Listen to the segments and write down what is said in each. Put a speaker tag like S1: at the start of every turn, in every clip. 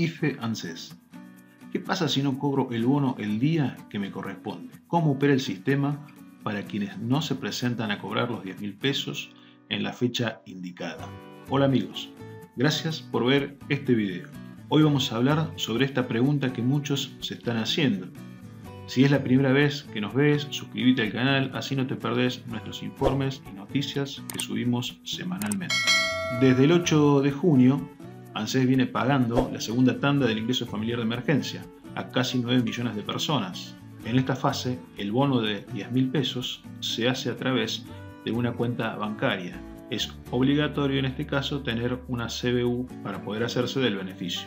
S1: IFE ANSES. ¿Qué pasa si no cobro el bono el día que me corresponde? ¿Cómo opera el sistema para quienes no se presentan a cobrar los 10 mil pesos en la fecha indicada? Hola amigos, gracias por ver este video. Hoy vamos a hablar sobre esta pregunta que muchos se están haciendo. Si es la primera vez que nos ves, suscríbete al canal, así no te perdés nuestros informes y noticias que subimos semanalmente. Desde el 8 de junio, ANSES viene pagando la segunda tanda del ingreso familiar de emergencia a casi 9 millones de personas. En esta fase, el bono de 10 mil pesos se hace a través de una cuenta bancaria. Es obligatorio en este caso tener una CBU para poder hacerse del beneficio.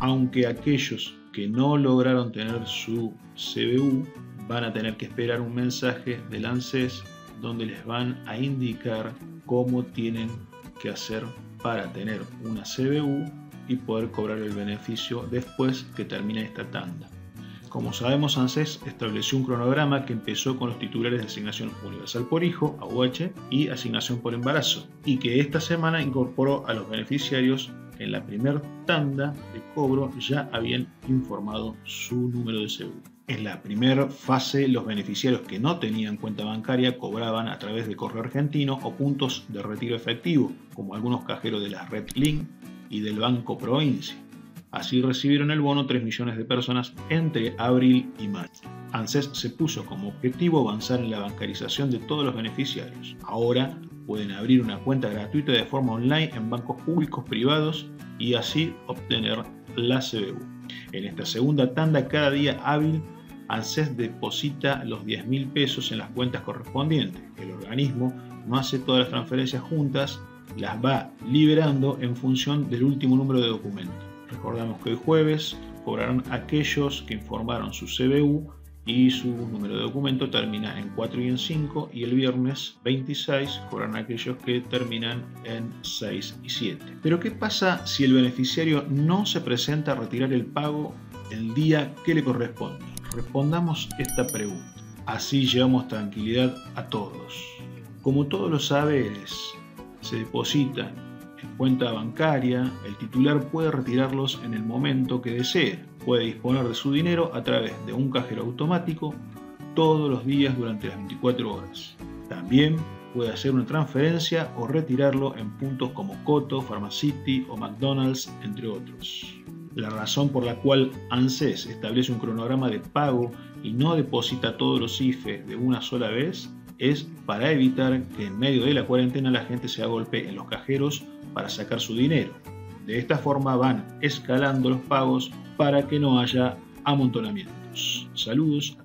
S1: Aunque aquellos que no lograron tener su CBU van a tener que esperar un mensaje del ANSES donde les van a indicar cómo tienen que hacer para tener una CBU y poder cobrar el beneficio después que termine esta tanda. Como sabemos, ANSES estableció un cronograma que empezó con los titulares de asignación universal por hijo, AUH, y asignación por embarazo, y que esta semana incorporó a los beneficiarios en la primera tanda de cobro ya habían informado su número de CBU. En la primera fase, los beneficiarios que no tenían cuenta bancaria cobraban a través de correo argentino o puntos de retiro efectivo, como algunos cajeros de la Red Link y del Banco Provincia. Así recibieron el bono 3 millones de personas entre abril y mayo. ANSES se puso como objetivo avanzar en la bancarización de todos los beneficiarios. Ahora pueden abrir una cuenta gratuita de forma online en bancos públicos privados y así obtener la CBU. En esta segunda tanda, cada día hábil, ANSES deposita los 10 mil pesos en las cuentas correspondientes. El organismo no hace todas las transferencias juntas, las va liberando en función del último número de documento. Recordamos que hoy jueves cobrarán aquellos que informaron su CBU y su número de documento termina en 4 y en 5 y el viernes 26 cobran aquellos que terminan en 6 y 7. Pero ¿qué pasa si el beneficiario no se presenta a retirar el pago el día que le corresponde? Respondamos esta pregunta. Así llevamos tranquilidad a todos. Como todos los saberes se depositan en cuenta bancaria, el titular puede retirarlos en el momento que desee puede disponer de su dinero a través de un cajero automático todos los días durante las 24 horas. También puede hacer una transferencia o retirarlo en puntos como Coto, Pharmacity o McDonald's, entre otros. La razón por la cual ANSES establece un cronograma de pago y no deposita todos los IFE de una sola vez es para evitar que en medio de la cuarentena la gente se agolpe en los cajeros para sacar su dinero. De esta forma van escalando los pagos para que no haya amontonamientos. Saludos